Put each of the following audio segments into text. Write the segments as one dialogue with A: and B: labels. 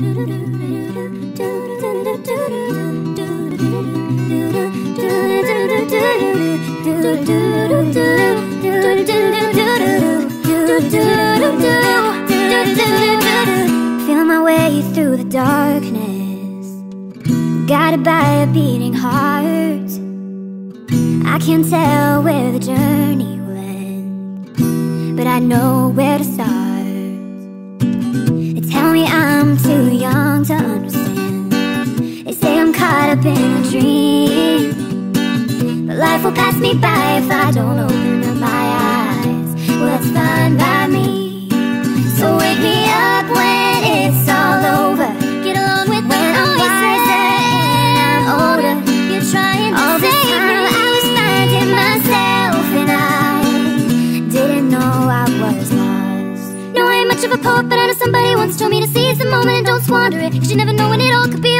A: Feel my way through the darkness. Guided by a beating heart. I can't tell where the journey went But I know where to start up in a dream But life will pass me by if I don't open up my eyes Well, that's fine by me so wake me up when it's all over. Get along with when I'm wiser and I'm older. You're trying to all save me. I was finding myself and I didn't know I was lost. No, I ain't much of a poet, but I know somebody once told me to seize the moment and don't squander it. Cause you never know when it all could be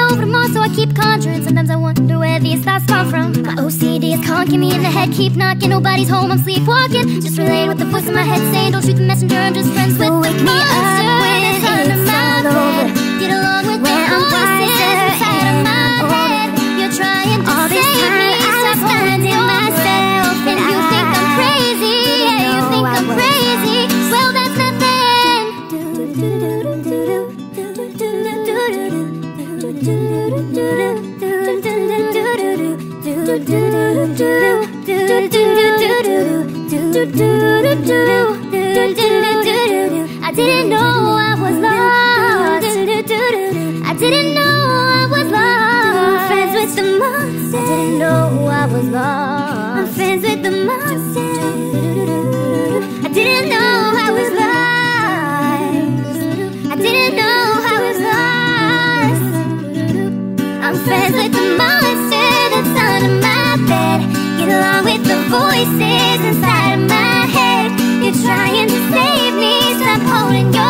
A: wonder where these thoughts come from. My OCD is conking me in the head, keep knocking. Nobody's home, I'm sleepwalking. Just relate with the voice in my head saying, Don't shoot the messenger, I'm just friends with so wake me up when it's all over. Get along with when the voices inside of my head. You're trying to
B: All
A: save me,
B: I
A: so
B: was
A: hold
B: finding myself
A: And you think I'm crazy, yeah, you think I'm crazy. Well, that's nothing. I didn't know I was lost. I didn't know I was lost. I'm friends with the monsters. I didn't know I was lost. Monsters. I didn't know I was lost. I didn't know I was lost. I'm friends with the monster voices inside of my head. You're trying to save me. Stop holding your